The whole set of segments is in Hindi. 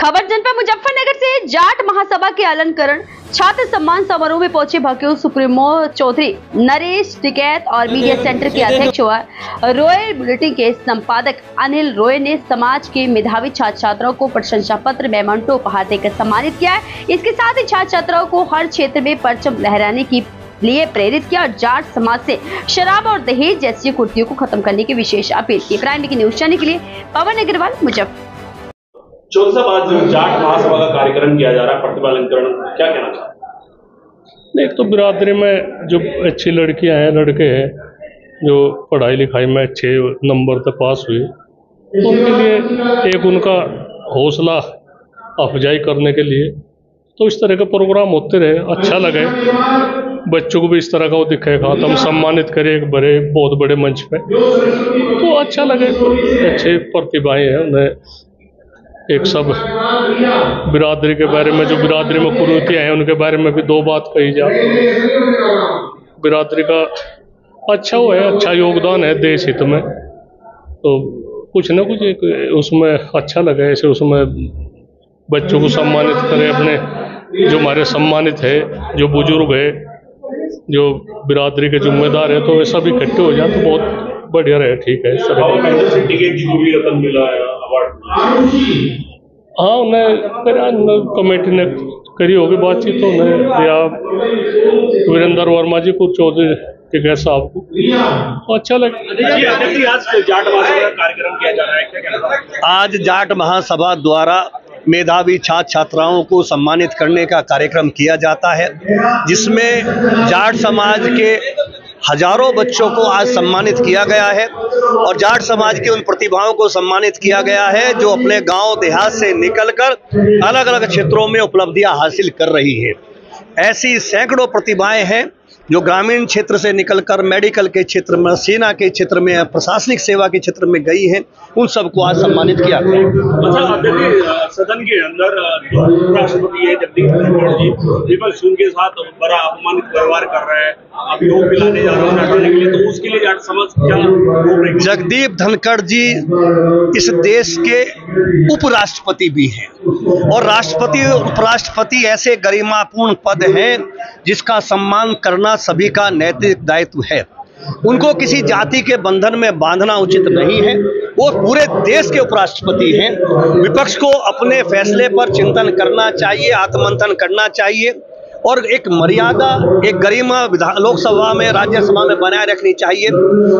खबर जनपद मुजफ्फरनगर से जाट महासभा के अलंकरण। छात्र सम्मान समारोह में पहुँचे भकेऊ सुप्रीमो चौधरी। नरेश टिकैत और मीडिया सेंटर के अध्यक्ष व रॉयल बुलेटिन के संपादक अनिल रॉय ने समाज के मेधावी छात्र छात्राओं को प्रशंसा पत्र मेमोन्टो उपहार देकर सम्मानित किया। है इसके साथ ही छात्र छात्राओं को हर क्षेत्र में परचम लहराने की लिए प्रेरित किया और जाट समाज से शराब और दहेज जैसी कुर्तियों को खत्म करने की विशेष अपील की। प्राइम की न्यूज़ चैनल के लिए पवन अग्रवाल मुजफ्फर साहब आज जाट महासभा का कार्यक्रम किया जा रहा है प्रतिभा अलंकरण क्या कहना चाहते एक तो बिरादरी में जो अच्छी लड़कियाँ हैं लड़के हैं, जो पढ़ाई लिखाई में अच्छे नंबर तक पास हुए, उनके लिए एक उनका हौसला, अफजाई करने के लिए तो इस तरह के प्रोग्राम होते रहे अच्छा लगे बच्चों को भी इस तरह का वो दिखेगा तो हम सम्मानित करें एक बड़े, बहुत बड़े मंच पे। तो अच्छा लगे अच्छे प्रतिभाएँ हैं उन्हें। एक सब बिरादरी के बारे में, जो बिरादरी में कुरूतियाँ हैं, उनके बारे में भी दो बात कही जा। बिरादरी का अच्छा वो है अच्छा योगदान है देश हित में। तो कुछ ना कुछ एक उसमें अच्छा लगे, ऐसे उसमें बच्चों को सम्मानित करें, अपने जो हमारे सम्मानित है, जो बुज़ुर्ग है, जो बिरादरी के जिम्मेदार है तो वे सब इकट्ठे हो जाए तो बहुत बढ़िया रहे, ठीक है भी रतन मिला है। हाँ उन्हें करा कमेटी ने करी होगी बातचीत तो उन्हें दिया वीरेंद्र वर्मा जी को चौधरी के टिकैत साहब को। तो अच्छा लगा जी अध्यक्ष जी आज जाट कार्यक्रम किया जा रहा है क्या कहना चाहते हैं? आज जाट महासभा द्वारा मेधावी छात्र छात्राओं को सम्मानित करने का कार्यक्रम किया जाता है जिसमें जाट समाज के हज़ारों बच्चों को आज सम्मानित किया गया है और जाट समाज की उन प्रतिभाओं को सम्मानित किया गया है जो अपने गाँव देहात से निकलकर अलग अलग क्षेत्रों में उपलब्धियाँ हासिल कर रही है। ऐसी सैकड़ों प्रतिभाएँ हैं जो ग्रामीण क्षेत्र से निकलकर मेडिकल के क्षेत्र में सेना के क्षेत्र में प्रशासनिक सेवा के क्षेत्र में गई हैं उन सबको आज सम्मानित किया गया अच्छा सदन के अंदर है जगदीप धनखड़ जी विपक्ष उनके साथ बड़ा अपमानित व्यवहार कर रहे हैं। अब योग जा रहे हैं हटाने के लिए तो उसके लिए क्या? जगदीप धनखड़ जी इस देश के उपराष्ट्रपति भी हैं। और राष्ट्रपति उपराष्ट्रपति ऐसे गरिमापूर्ण पद हैं जिसका सम्मान करना सभी का नैतिक दायित्व है। उनको किसी जाति के बंधन में बांधना उचित नहीं है। वो पूरे देश के उपराष्ट्रपति हैं। विपक्ष को अपने फैसले पर चिंतन करना चाहिए आत्मंथन करना चाहिए और एक मर्यादा, एक गरिमा लोकसभा में, राज्यसभा में बनाए रखनी चाहिए।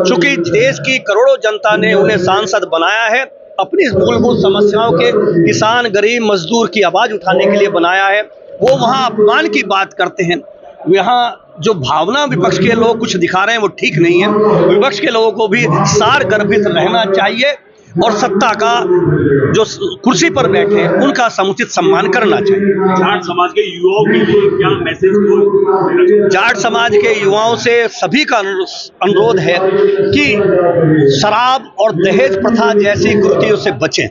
चूँकि देश की करोड़ों जनता ने उन्हें सांसद बनाया है, अपनी मूलभूत समस्याओं के किसान, गरीब, मजदूर की आवाज़ उठाने के लिए बनाया है। वो वहाँ अपमान की बात करते हैं। यहाँ जो भावना विपक्ष के लोग कुछ दिखा रहे हैं वो ठीक नहीं है। विपक्ष के लोगों को भी सार गर्भित रहना चाहिए और सत्ता का जो कुर्सी पर बैठे उनका समुचित सम्मान करना चाहिए। जाट समाज के युवाओं के लिए क्या मैसेज जाट समाज के युवाओं से सभी का अनुरोध है कि शराब और दहेज प्रथा जैसी कुरीतियों से बचें।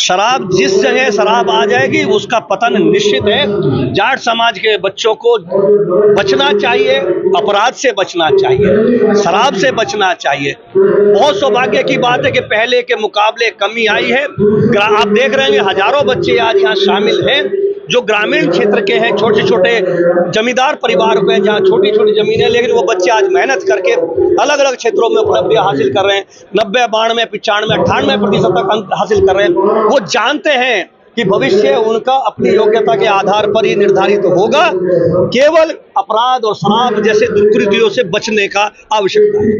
शराब जिस जगह शराब आ जाएगी, उसका पतन निश्चित है। जाट समाज के बच्चों को बचना चाहिए, अपराध से बचना चाहिए, शराब से बचना चाहिए। बहुत सौभाग्य की बात है कि पहले के मुकाबले कमी आई है। आप देख रहे हैं हज़ारों बच्चे आज यहाँ शामिल हैं। जो ग्रामीण क्षेत्र के हैं छोटे छोटे जमींदार परिवार को हैं, जहाँ छोटी छोटी ज़मीन है, लेकिन वो बच्चे आज मेहनत करके अलग अलग क्षेत्रों में उपलब्धियाँ हासिल कर रहे हैं। नब्बे, बानवे, पिचानवे, अट्ठानवे प्रतिशत तक अंक हासिल कर रहे हैं। वो जानते हैं कि भविष्य उनका अपनी योग्यता के आधार पर ही निर्धारित तो होगा। केवल अपराध और शराब जैसे दुर्कृतियों से बचने का आवश्यकता है।